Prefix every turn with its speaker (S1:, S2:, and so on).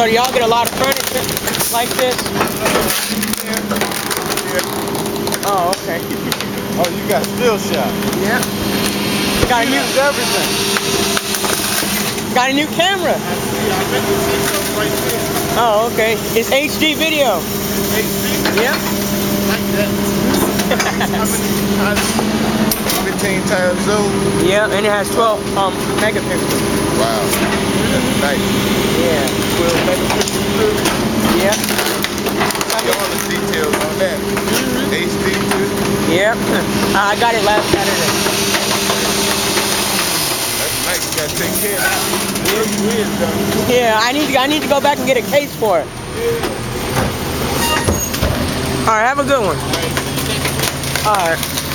S1: So do y'all get a lot of furniture like this? Oh, okay.
S2: Oh, you got still shot.
S1: Yeah. Got a new
S2: everything.
S1: got a new camera.
S2: I see. I bet you see something right there.
S1: Oh, okay. It's HD video.
S2: HD.
S1: Yep.
S2: Like that. How many times? 15 times zoom.
S1: yeah, and it has 12 um megapixels.
S2: Wow. That's nice.
S1: Yeah.
S2: 12 megapixels too.
S1: Yep.
S2: Got all the details on that. HD too.
S1: Yep. I got it last Saturday.
S2: That's nice. You gotta take care of that. Where you is though.
S1: Yeah, I need to I need to go back and get a case for it. All right, have a good one. All right.